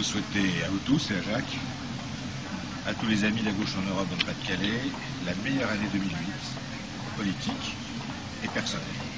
vous souhaiter à vous tous et à Jacques, à tous les amis de la gauche en Europe dans le Pas-de-Calais, la meilleure année 2008, politique et personnelle.